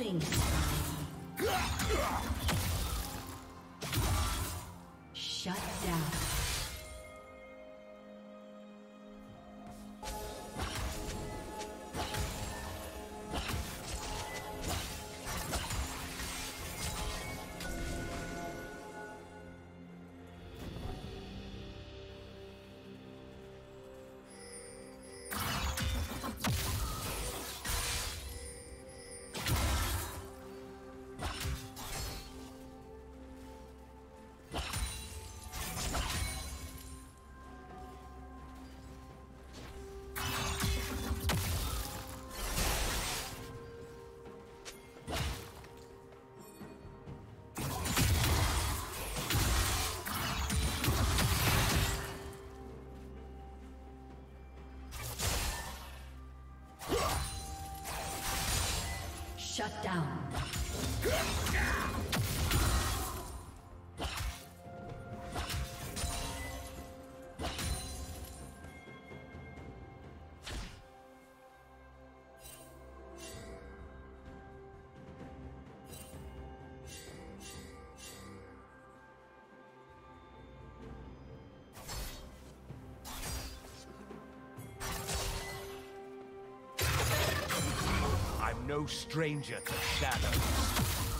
Killing. Shut down. Shut down. No stranger to shadows.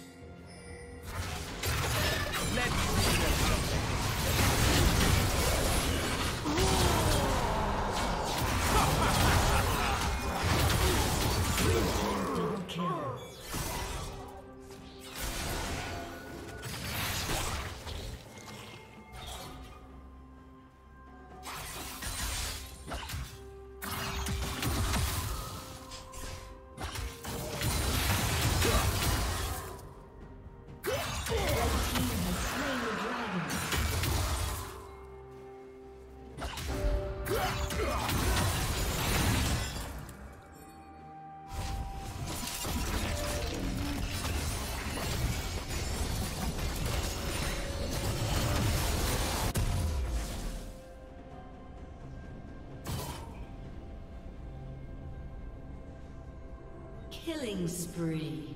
Killing spree.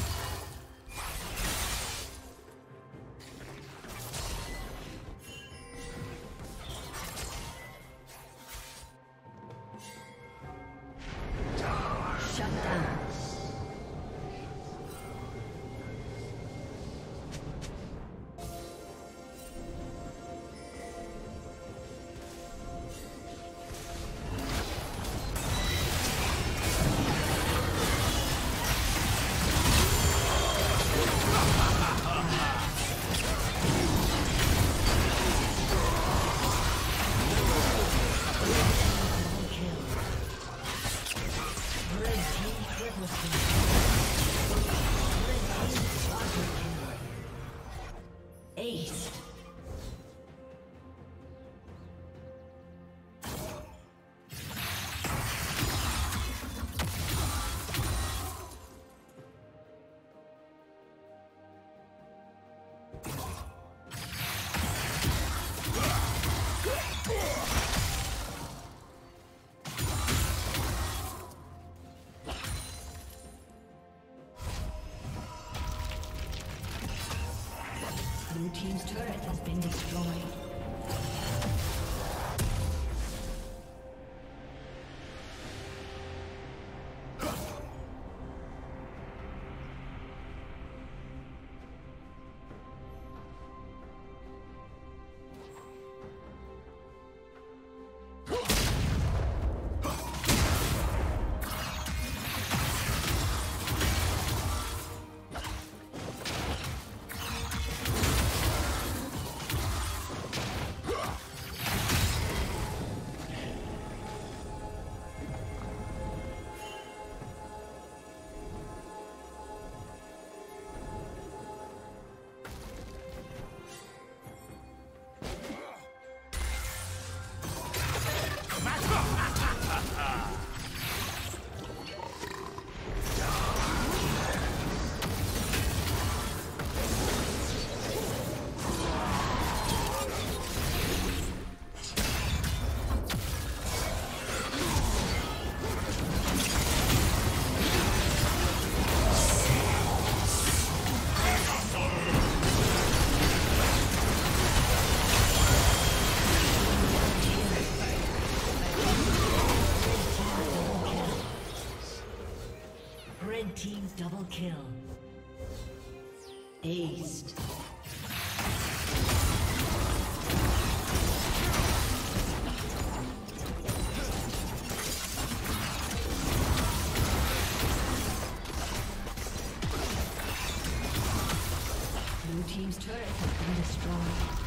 Team kill. Aced. Blue team's turret has been destroyed.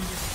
can just